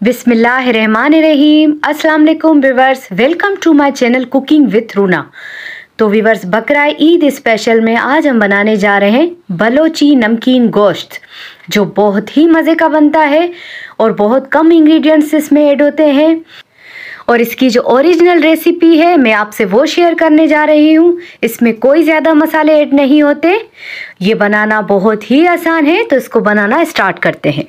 बिस्मिल्लाहिर्रहमानिर्रहीम। अस्सलाम viewers, welcome to my channel cooking with Runa. तो व्यूवर्स, बकरा ईद स्पेशल में आज हम बनाने जा रहे हैं बलोची नमकीन गोश्त, जो बहुत ही मज़े का बनता है और बहुत कम इंग्रेडिएंट्स इसमें ऐड होते हैं। और इसकी जो ओरिजिनल रेसिपी है, मैं आपसे वो शेयर करने जा रही हूँ। इसमें कोई ज़्यादा मसाले ऐड नहीं होते। ये बनाना बहुत ही आसान है तो इसको बनाना स्टार्ट करते हैं।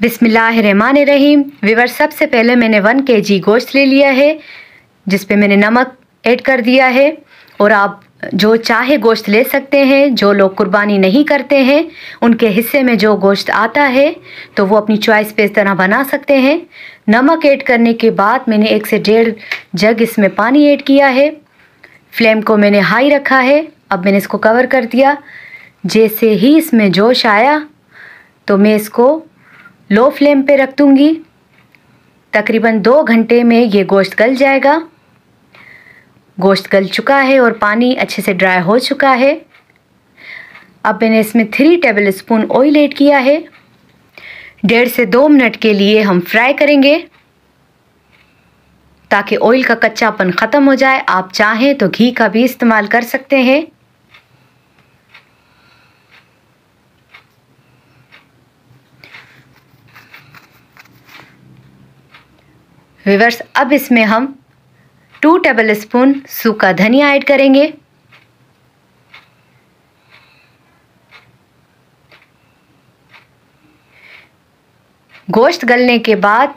बिस्मिल्लाहिर्रहमानिर्रहीम। विवर सबसे पहले मैंने वन के जी गोश्त ले लिया है जिस पे मैंने नमक ऐड कर दिया है। और आप जो चाहे गोश्त ले सकते हैं, जो लोग कुर्बानी नहीं करते हैं, उनके हिस्से में जो गोश्त आता है तो वो अपनी चॉइस पे इस तरह बना सकते हैं। नमक ऐड करने के बाद मैंने एक से डेढ़ जग इसमें पानी ऐड किया है। फ्लेम को मैंने हाई रखा है। अब मैंने इसको कवर कर दिया। जैसे ही इसमें जोश आया तो मैं इसको लो फ्लेम पे रख दूँगी। तकरीबन दो घंटे में ये गोश्त गल जाएगा। गोश्त गल चुका है और पानी अच्छे से ड्राई हो चुका है। अब मैंने इसमें three tablespoon oil add किया है। डेढ़ से दो मिनट के लिए हम फ्राई करेंगे। ताकि ऑयल का कच्चापन ख़त्म हो जाए, आप चाहें तो घी का भी इस्तेमाल कर सकते हैं। विवर्स अब इसमें हम टू टेबल स्पून सूखा धनिया ऐड करेंगे। गोश्त गलने के बाद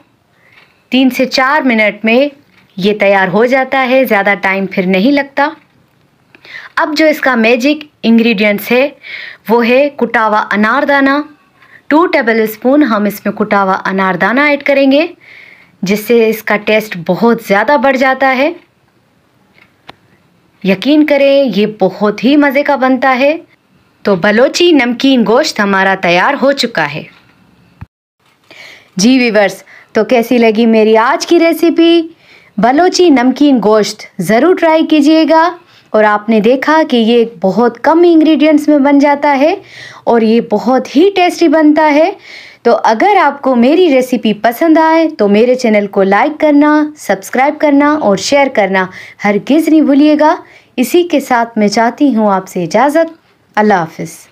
तीन से चार मिनट में ये तैयार हो जाता है, ज़्यादा टाइम फिर नहीं लगता। अब जो इसका मैजिक इंग्रेडिएंट्स है, वो है कुटावा अनारदाना। टू टेबल स्पून हम इसमें कुटावा अनारदाना ऐड करेंगे। जिससे इसका टेस्ट बहुत ज़्यादा बढ़ जाता है। यकीन करें, ये बहुत ही मज़े का बनता है। तो बलोची नमकीन गोश्त हमारा तैयार हो चुका है। जी वीवर्स तो कैसी लगी मेरी आज की रेसिपी? बलोची नमकीन गोश्त ज़रूर ट्राई कीजिएगा। और आपने देखा कि ये बहुत कम इंग्रेडिएंट्स में बन जाता है और ये बहुत ही टेस्टी बनता है। तो अगर आपको मेरी रेसिपी पसंद आए तो मेरे चैनल को लाइक करना सब्सक्राइब करना और शेयर करना हर किस नहीं भूलिएगा। इसी के साथ मैं चाहती हूँ आपसे इजाज़त। अल्लाह हाफिज़।